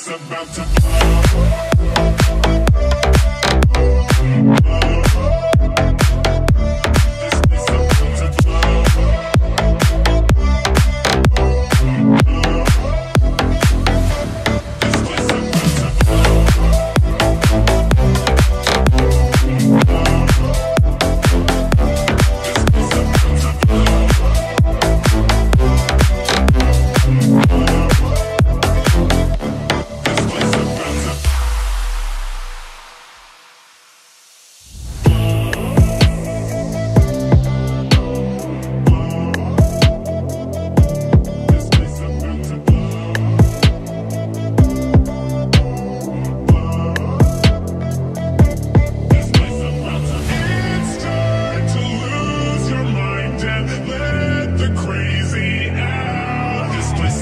It's about to blow.